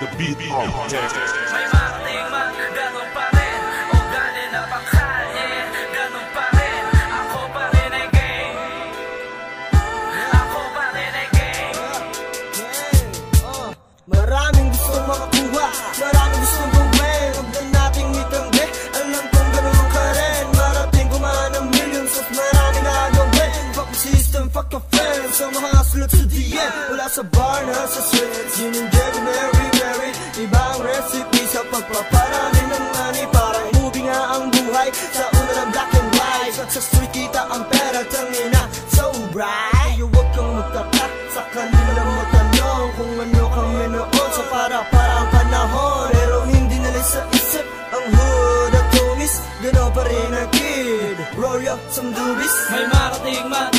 the beat architect. Na Maraming gustong makakuha Maraming gustong gawin. Huwag na nating itanggi Alam kong ganun ka rin. Marating kumahan millions At maraming gagawin Fuck the system, fuck your friends Sa mga slot sa DM Wala sa bar na sa streets Yun Mary, Mary Ibang recipe sa pagpaparami ng money Parang movie nga ang buhay. Sa una ng black and white At sa street kita ang pera Tangina, so bright. Kaya huwag kang magtaka Sa kanila mo tanong Kung ano kami noon Sa para-parang panahon Pero hindi nila sa isip Ang hood at tumis. Gano'n pa rin ang kid. Royo, some dubis. May marating man,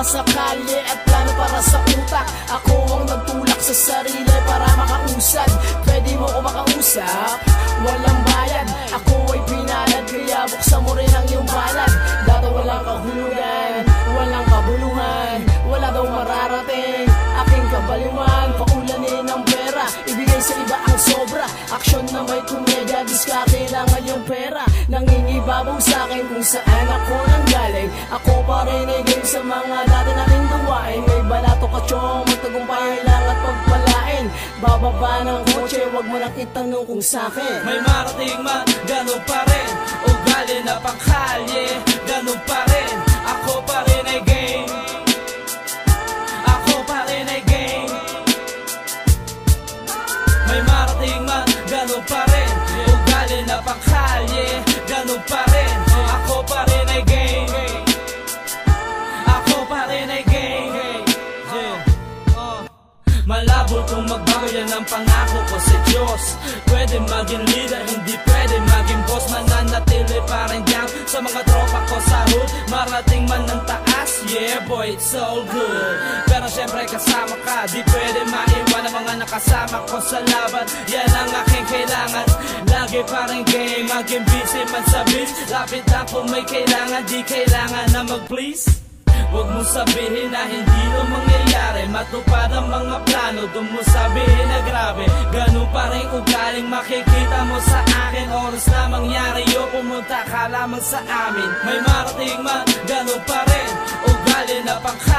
para sa kalye at plano para sa utak. Ako ang nagtulak sa sarili para makausad Pwede mo ko makausap, walang bayad. Ako ay pinalad, kaya buksan mo rin ang iyong balad Dato walang kahulugan, walang kabuluhan. Wala daw mararating, aking kabaliwan Paulanin ang pera, ibigay sa iba ang sobra. Aksyon na may komedya, diskarte lang yung pera. Nangingibabaw sa akin kung saan ako nanggaling Ako pa rin ay game sa mga dati nating gawain. May balato ka chong, magtagumpay lang at pagpalain. Bababa ng kotse, wag mo nang itanong kung sa'kin May marating man, ganun pa rin Malabo kung magbago yan ang pangako ko sa Diyos. Pwede maging leader, hindi pwede maging boss. Mananatili pa rin dyan sa mga tropa ko sa hood. Marating man ng taas, yeah boy, it's all good. Pero syempre kasama ka, di pwede maiwan ang mga nakasama ko sa laban. Yan ang aking kailangan, lagi pa rin game Maging busy man sa beats, lapit kung may kailangan Di kailangan na mag-please. Huwag mo sabihin na hindi na mangyayari Matupad ang mga plano Doon mo sabihin na grabe. Ganun pa rin ugaling makikita mo sa akin. Oras na mangyari yo pumunta ka lamang sa amin. May marating man, ganun pa rin. Ugali na pangkalye